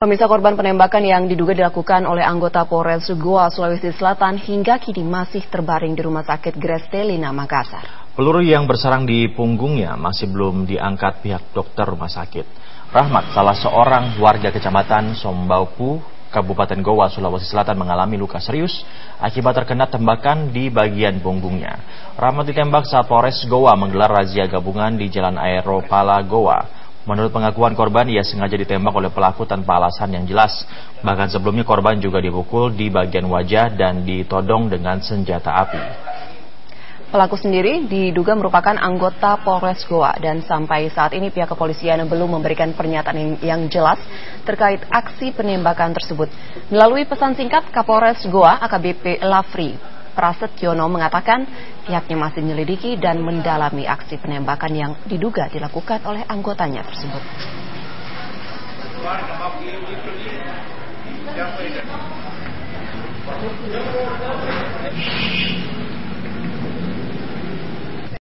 Pemirsa korban penembakan yang diduga dilakukan oleh anggota Polres Goa, Sulawesi Selatan hingga kini masih terbaring di Rumah Sakit Grestelina, Makassar. Peluru yang bersarang di punggungnya masih belum diangkat pihak dokter rumah sakit. Rahmat, salah seorang warga kecamatan Sombaupu, Kabupaten Goa, Sulawesi Selatan mengalami luka serius akibat terkena tembakan di bagian punggungnya. Rahmat ditembak saat Polres Goa menggelar razia gabungan di Jalan Aeropala Goa. Menurut pengakuan korban, ia sengaja ditembak oleh pelaku tanpa alasan yang jelas. Bahkan sebelumnya korban juga dipukul di bagian wajah dan ditodong dengan senjata api. Pelaku sendiri diduga merupakan anggota Polres Goa dan sampai saat ini pihak kepolisian belum memberikan pernyataan yang jelas terkait aksi penembakan tersebut. Melalui pesan singkat Kapolres Goa AKBP Lafri, Prasetyono mengatakan pihaknya masih menyelidiki dan mendalami aksi penembakan yang diduga dilakukan oleh anggotanya tersebut.